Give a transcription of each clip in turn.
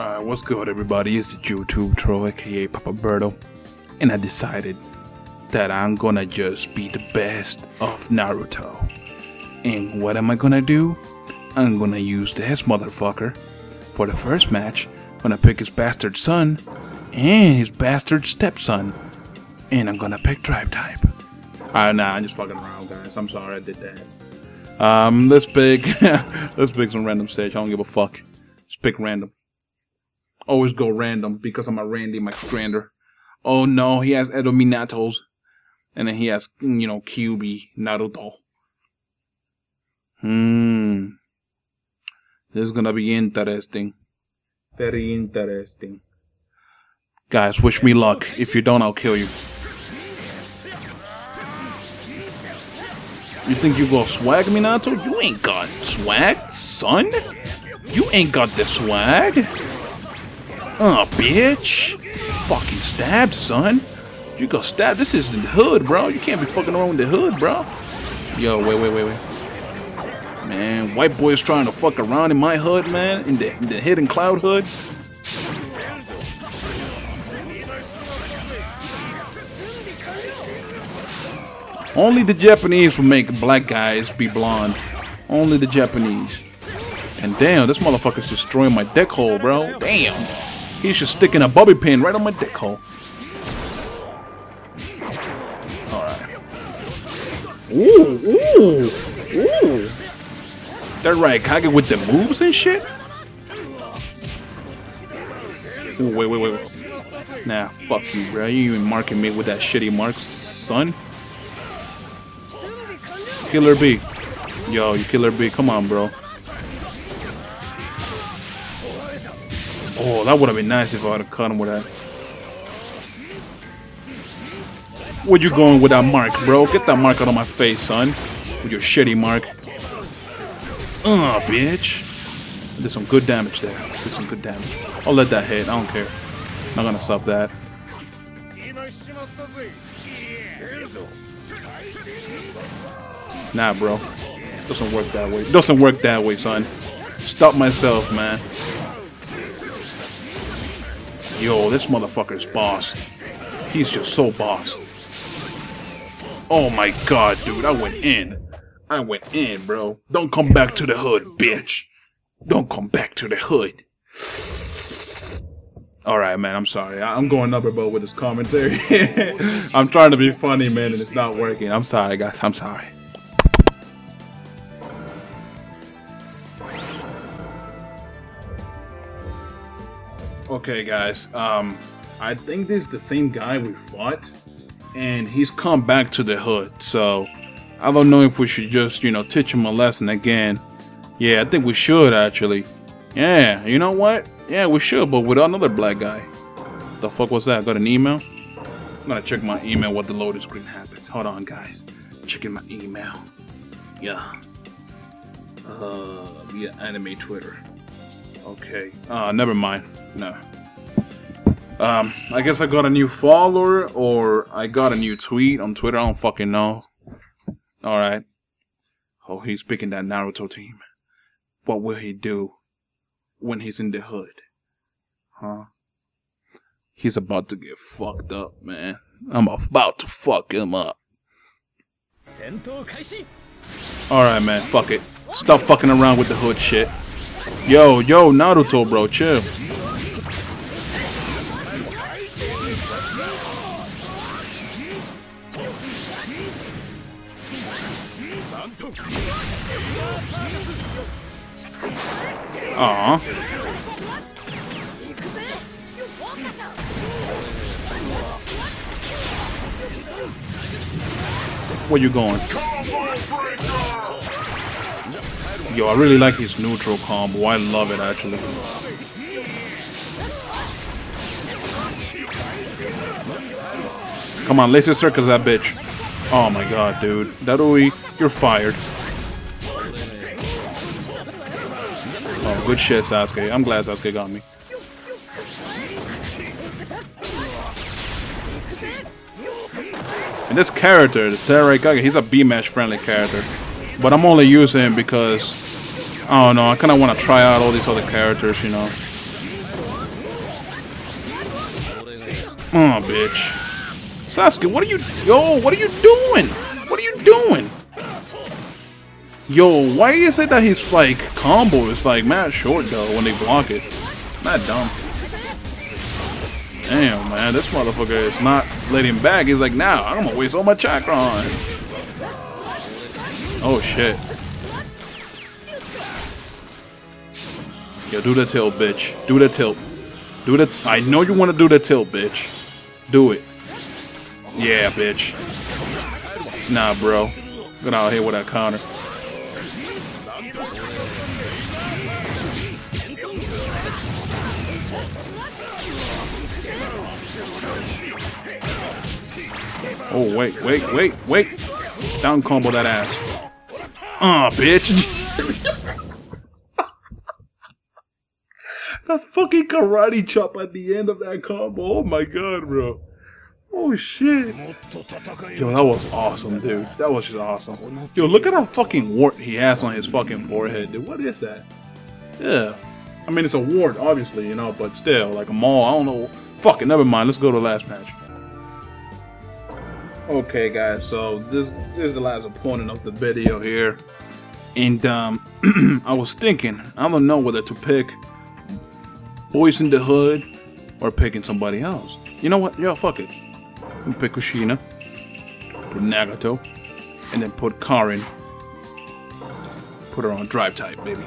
Alright, what's good everybody? It's the YouTube Troll aka Papa Berto. And I decided that I'm gonna just be the best of Naruto. And what am I gonna do? I'm gonna use this motherfucker. For the first match, I'm gonna pick his bastard son and his bastard stepson. And I'm gonna pick Drive type. Alright, nah, I'm just fucking around, guys. I'm sorry I did that. Um, let's pick, let's pick some random stage. I don't give a fuck. Let's pick random. Always go random because I'm a Randy McGrander. Oh no, he has Edo Minatos. And then he has, you know, QB Naruto. Hmm. This is gonna be interesting. Very interesting. Guys, wish me luck. If you don't, I'll kill you. You think you go swag, Minato? You ain't got swag, son. You ain't got the swag. Oh, bitch. Fucking stab, son. You go stab. This is the hood, bro. You can't be fucking around with the hood, bro. Yo, wait, wait, wait, wait. Man, white boys trying to fuck around in my hood, man. In the, in the hidden cloud hood. Only the Japanese will make black guys be blonde. Only the Japanese. And damn, this motherfucker's destroying my deck hole, bro. Damn. He's just sticking a bobby pin right on my dick hole. Alright. Ooh, ooh, ooh. That Raikage with the moves and shit? Ooh, wait, wait, wait. Nah, fuck you, bro. You even marking me with that shitty mark, son. Killer B. Yo, you Killer B. Come on, bro. Oh, that would have been nice if I have cut him with that. Where you going with that mark, bro? Get that mark out of my face, son. With your shitty mark. Uh, bitch. Did some good damage there. Did some good damage. I'll let that hit. I don't care. I'm Not gonna stop that. Nah, bro. Doesn't work that way. Doesn't work that way, son. Stop myself, man. Yo, this motherfucker's boss. He's just so boss. Oh my god, dude. I went in. I went in, bro. Don't come back to the hood, bitch. Don't come back to the hood. Alright, man, I'm sorry. I'm going up about with this commentary. I'm trying to be funny, man, and it's not working. I'm sorry, guys. I'm sorry. Okay, guys. Um, I think this is the same guy we fought, and he's come back to the hood. So I don't know if we should just, you know, teach him a lesson again. Yeah, I think we should actually. Yeah, you know what? Yeah, we should, but with another black guy. The fuck was that? I Got an email? I'm gonna check my email what the loading screen happens. Hold on, guys. Checking my email. Yeah. Uh, via anime Twitter. Okay. Uh, never mind. No. Um, I guess I got a new follower or I got a new tweet on Twitter. I don't fucking know. Alright. Oh, he's picking that Naruto team. What will he do when he's in the hood? Huh? He's about to get fucked up, man. I'm about to fuck him up. Alright, man. Fuck it. Stop fucking around with the hood shit. Yo, yo, Naruto, bro, chill. Where you going? Yo, I really like his neutral combo. I love it actually. Come on, laser circus that bitch. Oh my god, dude. That Darui, you're fired. Oh, good shit, Sasuke. I'm glad Sasuke got me. And this character, the Teraikage, he's a B-match friendly character. But I'm only using him because, Oh, I don't I kind of want to try out all these other characters, you know. Oh, bitch. Sasuke, what are you... Yo, what are you doing? What are you doing? Yo, why you say that he's like combo is like mad short though when they block it? Mad dumb. Damn, man, this motherfucker is not letting back. He's like, now nah, I'm gonna waste all my chakra on. Oh shit. Yo, do the tilt, bitch. Do the tilt. Do the. I know you want to do the tilt, bitch. Do it. Yeah, bitch. Nah, bro. Get out here with that counter. Oh, wait, wait, wait, wait. Down combo that ass. Ah, bitch. that fucking karate chop at the end of that combo. Oh my god, bro. Oh shit. Yo, that was awesome, dude. That was just awesome. Yo, look at that fucking wart he has on his fucking forehead, dude. What is that? Yeah. I mean, it's a wart, obviously, you know, but still, like a mole. I don't know. Fuck it, never mind. Let's go to the last match. Okay, guys, so this, this is the last opponent of the video here. And um, I was thinking, I don't know whether to pick Boys in the Hood or picking somebody else. You know what? Yo, fuck it. I'm pick Kushina, put Nagato, and then put Karin. Put her on drive type, baby.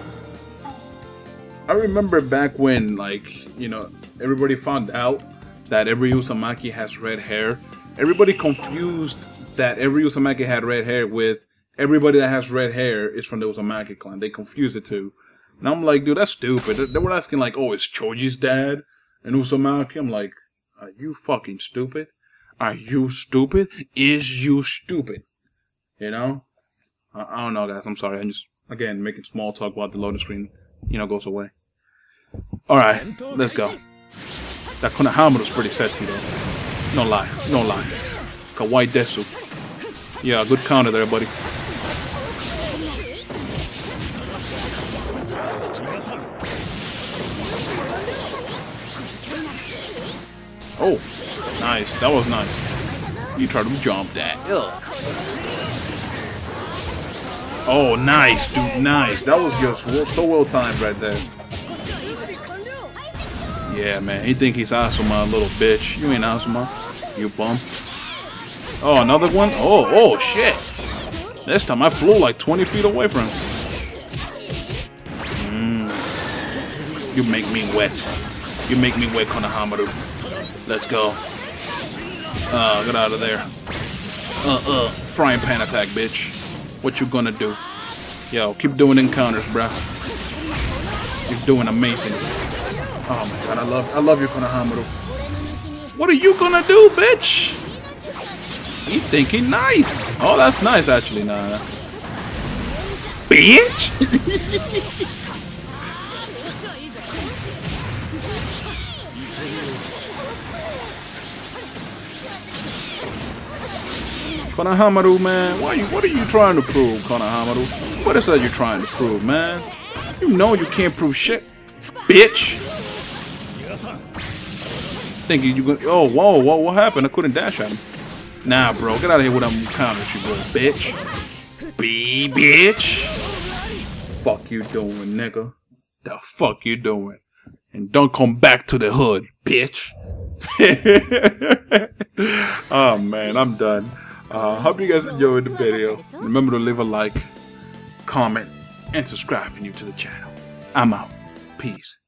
I remember back when, like, you know, everybody found out that every Uzumaki has red hair everybody confused that every Uzumaki had red hair with everybody that has red hair is from the Uzumaki clan. They confused it too. And I'm like, dude, that's stupid. They were asking like, oh, is Choji's dad and Uzumaki? I'm like, are you fucking stupid? Are you stupid? Is you stupid? You know? I, I don't know, guys. I'm sorry. I'm just, again, making small talk while the loading screen, you know, goes away. Alright, let's go. That Konohamaru's pretty sexy though. No lie. No lie. Kawaii Desu. Yeah, good counter there, buddy. Oh, nice. That was nice. You tried to jump that. Ugh. Oh, nice, dude. Nice. That was just so well timed right there. Yeah, man. He think he's Asuma, little bitch. You ain't Asuma. You bum. Oh, another one? Oh, oh, shit. This time I flew like 20 feet away from him. Mm. You make me wet. You make me wet, Konohamaru. Let's go. Uh, get out of there. Uh, uh, frying pan attack, bitch. What you gonna do? Yo, keep doing encounters, bruh. You're doing amazing. Oh my god, I love I love you, Konohamaru. What are you gonna do, bitch? You thinking nice. Oh, that's nice actually, nah. Bitch! Konohamaru, man, why you, what are you trying to prove, Konohamaru? What is that you're trying to prove, man? You know you can't prove shit, bitch! Thinking you gonna. Oh, whoa, whoa, what happened? I couldn't dash at him. Nah, bro, get out of here with them counters, you little bitch. B bitch. Fuck you doing, nigga? The fuck you doing? And don't come back to the hood, bitch. oh man, I'm done. Uh, hope you guys enjoyed the video. Remember to leave a like, comment, and subscribe if you're new to the channel. I'm out. Peace.